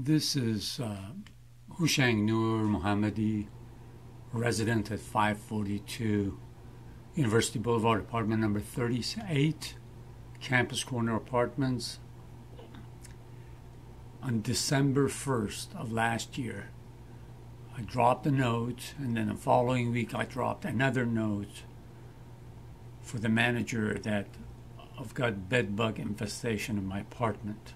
This is uh, Houshang Nur Mohammadi, resident at 542 University Boulevard, apartment number 38, Campus Corner Apartments. On December 1st of last year, I dropped a note, and then the following week, I dropped another note for the manager that I've got bed bug infestation in my apartment.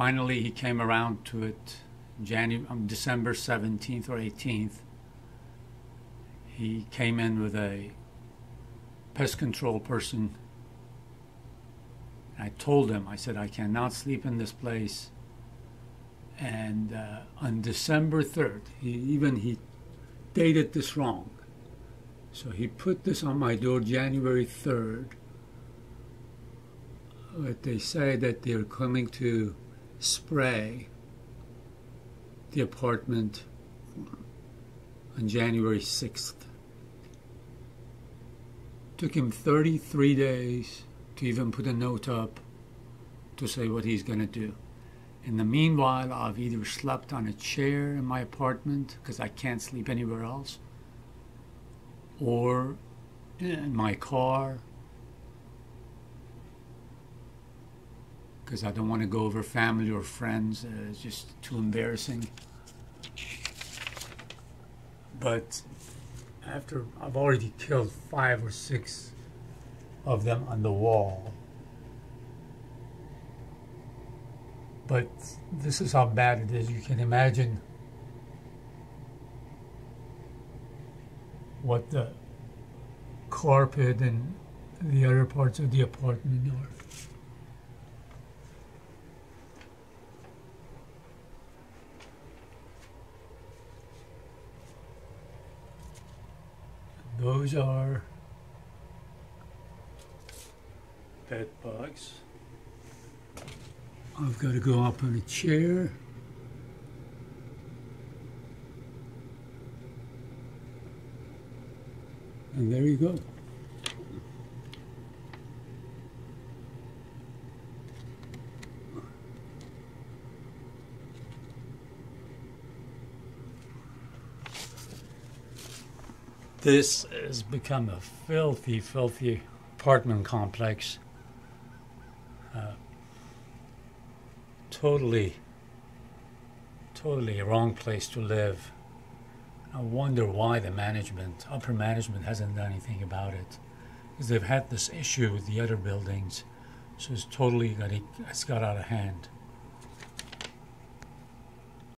Finally, he came around to it January, um, December 17th or 18th. He came in with a pest control person. I told him, I said, I cannot sleep in this place. And uh, on December 3rd, he even he dated this wrong. So he put this on my door January 3rd. But they say that they're coming to spray the apartment on January 6th. Took him 33 days to even put a note up to say what he's going to do. In the meanwhile, I've either slept on a chair in my apartment because I can't sleep anywhere else, or in my car because I don't want to go over family or friends. Uh, it's just too embarrassing. But after I've already killed five or six of them on the wall. But this is how bad it is. You can imagine what the carpet and the other parts of the apartment are. Those are bed bugs. I've got to go up on a chair. And there you go. This has become a filthy, filthy apartment complex. Uh, totally, totally a wrong place to live. I wonder why the management, upper management, hasn't done anything about it. Because they've had this issue with the other buildings, so it's totally got, it's got out of hand.